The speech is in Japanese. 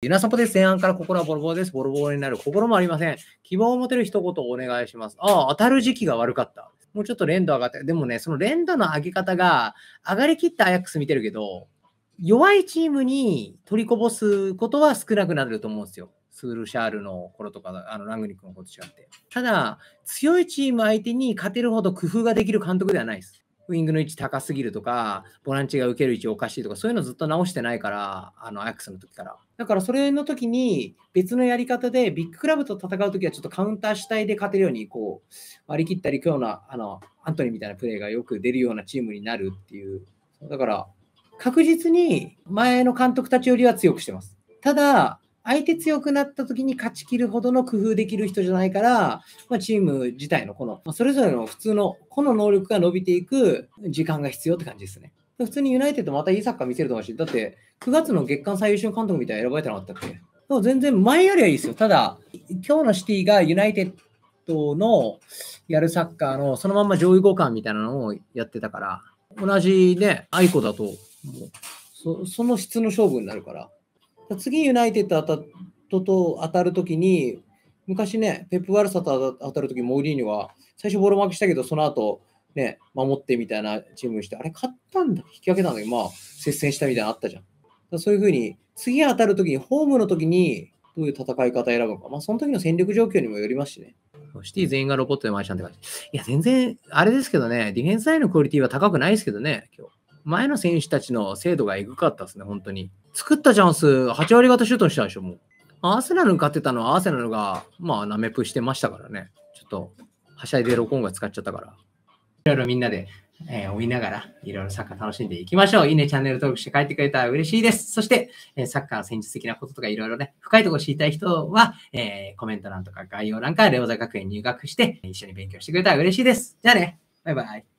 ユナサポです。前半から心はボロボロです。ボロボロになる心もありません。希望を持てる一言お願いします。ああ、当たる時期が悪かった。もうちょっと連動上がって、でもね、その連動の上げ方が上がりきったアヤックス見てるけど、弱いチームに取りこぼすことは少なくなると思うんですよ。スールシャールの頃とか、あのラングニックのこと違って。ただ、強いチーム相手に勝てるほど工夫ができる監督ではないです。ウィングの位置高すぎるとか、ボランチが受ける位置おかしいとか、そういうのずっと直してないから、あの、アヤックスの時から。だからそれの時に別のやり方で、ビッグクラブと戦う時はちょっとカウンター主体で勝てるように、こう、割り切ったり、今日のあの、アントニーみたいなプレーがよく出るようなチームになるっていう。だから、確実に前の監督たちよりは強くしてます。ただ、相手強くなった時に勝ち切るほどの工夫できる人じゃないから、まあ、チーム自体のこの、まそれぞれの普通の個の能力が伸びていく時間が必要って感じですね。普通にユナイテッドまたいいサッカー見せると思うし、だって9月の月間最優秀監督みたいな選ばれてなかったっけ？でも全然前よりはいいですよ。ただ、今日のシティがユナイテッドのやるサッカーのそのまま上位互換みたいなのをやってたから、同じね、アイコだと、もうその質の勝負になるから。次ユナイテッド当たとと当たるときに、昔ね、ペップ・バルサと当たるとき、モウリーニョは最初ボロ負けしたけど、その後ね、守ってみたいなチームにして、あれ勝ったんだ、引き分けたんだけど、まあ、接戦したみたいなのあったじゃん。そういうふうに、次当たるときに、ホームのときに、どういう戦い方選ぶか、まあ、その時の戦力状況にもよりますしね。シティ全員がロボットで回したんって感じ。いや、全然、あれですけどね、ディフェンスラインのクオリティは高くないですけどね、今日。前の選手たちの精度がエグかったですね、本当に。作ったチャンス、8割方シュートにしたでしょ、もう。アーセナルに勝ってたのは、アーセナルが、まあ、ナメプしてましたからね。ちょっと、はしゃいで録音が使っちゃったから。いろいろみんなで、えー追いながら、いろいろサッカー楽しんでいきましょう。いいね、チャンネル登録して帰ってくれたら嬉しいです。そして、えーサッカーの戦術的なこととかいろいろね、深いところ知りたい人は、えーコメント欄とか概要欄からレオザ学園入学して、一緒に勉強してくれたら嬉しいです。じゃあね、バイバイ。